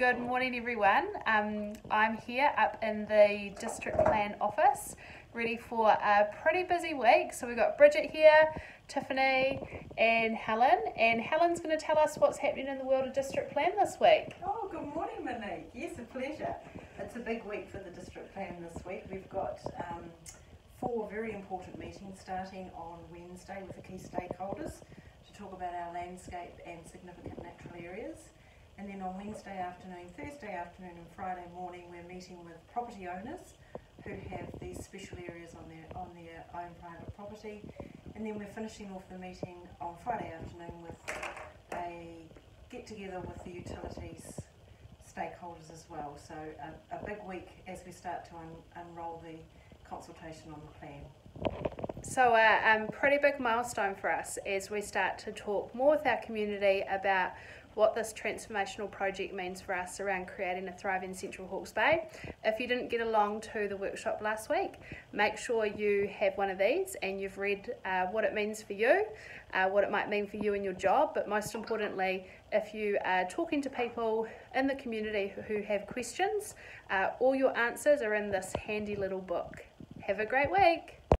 Good morning, everyone. Um, I'm here up in the district plan office, ready for a pretty busy week. So we've got Bridget here, Tiffany, and Helen. And Helen's going to tell us what's happening in the world of district plan this week. Oh, good morning, Monique. Yes, a pleasure. It's a big week for the district plan this week. We've got um, four very important meetings starting on Wednesday with the key stakeholders to talk about our landscape and significant natural areas. And then on Wednesday afternoon, Thursday afternoon, and Friday morning, we're meeting with property owners who have these special areas on their on their own private property. And then we're finishing off the meeting on Friday afternoon with a get together with the utilities stakeholders as well. So a, a big week as we start to un, unroll the consultation on the plan. So, a uh, um, pretty big milestone for us as we start to talk more with our community about what this transformational project means for us around creating a thriving Central Hawke's Bay. If you didn't get along to the workshop last week, make sure you have one of these and you've read uh, what it means for you, uh, what it might mean for you in your job, but most importantly, if you are talking to people in the community who have questions, uh, all your answers are in this handy little book. Have a great week.